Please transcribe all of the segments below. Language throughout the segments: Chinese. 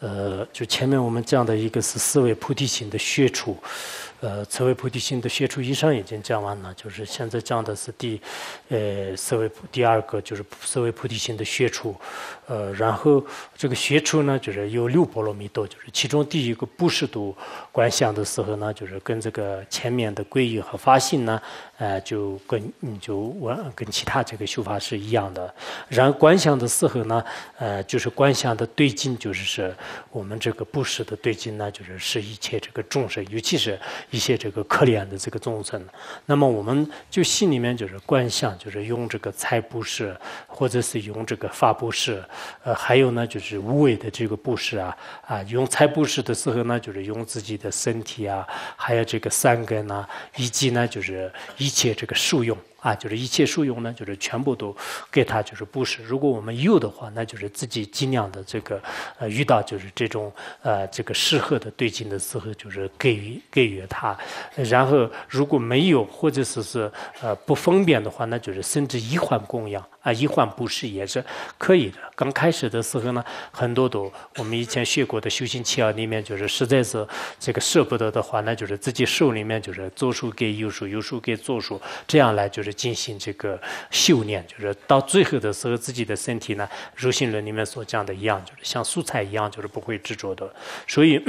呃，就前面我们讲的一个是四维菩提心的学处，呃，四维菩提心的学处以上已经讲完了，就是现在讲的是第，呃，四维第二个就是四维菩提心的学处，呃，然后这个学处呢，就是有六波罗蜜多，就是其中第一个布施度观想的时候呢，就是跟这个前面的皈依和发心呢，呃，就跟你就完跟其他这个修法是一样的。然后观想的时候呢，呃，就是观想的对境就是是。我们这个布施的对境呢，就是是一切这个众生，尤其是一些这个可怜的这个众生。那么我们就心里面就是观想，就是用这个财布施，或者是用这个法布施，呃，还有呢就是无为的这个布施啊，啊，用财布施的时候呢，就是用自己的身体啊，还有这个三根呐，以及呢就是一切这个受用。啊，就是一切受用呢，就是全部都给他，就是布施。如果我们有的话，那就是自己尽量的这个，呃，遇到就是这种呃这个适合的对境的时候，就是给予给予他。然后如果没有或者是是呃不方便的话，那就是甚至一环供养。啊，一换布施也是可以的。刚开始的时候呢，很多都我们以前学过的修行契要里面，就是实在是这个舍不得的话，那就是自己手里面就是左手给右手，右手给左手，这样来就是进行这个修炼。就是到最后的时候，自己的身体呢，如心论里面所讲的一样，就是像蔬菜一样，就是不会执着的。所以。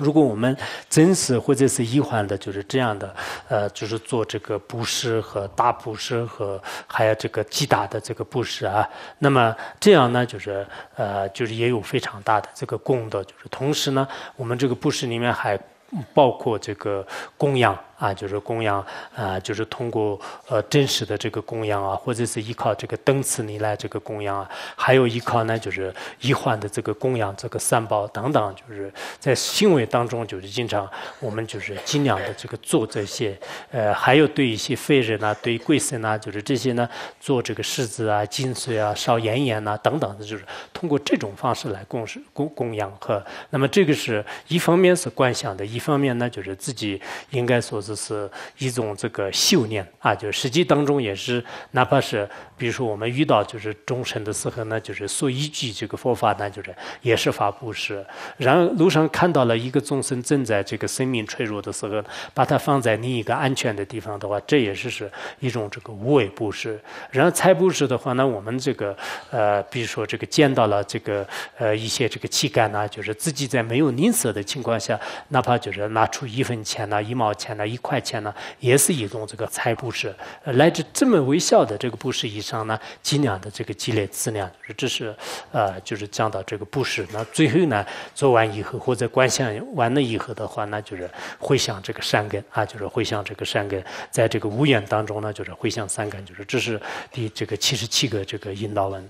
如果我们真实或者是医患的，就是这样的，呃，就是做这个布施和大布施和还有这个击打的这个布施啊，那么这样呢，就是呃，就是也有非常大的这个功德，就是同时呢，我们这个布施里面还包括这个供养。啊，就是供养啊，就是通过呃真实的这个供养啊，或者是依靠这个灯词你来这个供养啊，还有依靠呢，就是医患的这个供养，这个三宝等等，就是在行为当中，就是经常我们就是尽量的这个做这些，呃，还有对一些废人啊，对贵僧啊，就是这些呢，做这个柿子啊、金穗啊、烧盐盐呐等等的，就是通过这种方式来供施供供养和，那么这个是一方面是观想的，一方面呢就是自己应该说。这是一种这个修炼啊，就实际当中也是，哪怕是比如说我们遇到就是众生的时候呢，就是所依据这个佛法呢，就是也是法布施。然后路上看到了一个众生正在这个生命脆弱的时候，把它放在另一个安全的地方的话，这也是是一种这个无为布施。然后财布施的话呢，我们这个呃，比如说这个见到了这个呃一些这个乞丐呢，就是自己在没有吝啬的情况下，哪怕就是拿出一分钱呐、一毛钱呐、一块钱呢，也是一种这个财布施，来自这么微小的这个布施以上呢，尽量的这个积累资粮，这是呃，就是讲到这个布施。那最后呢，做完以后或者观想完了以后的话，那就是回向这个善根啊，就是回向这个善根，在这个无言当中呢，就是回向三根，就是这是第这个七十七个这个引导文。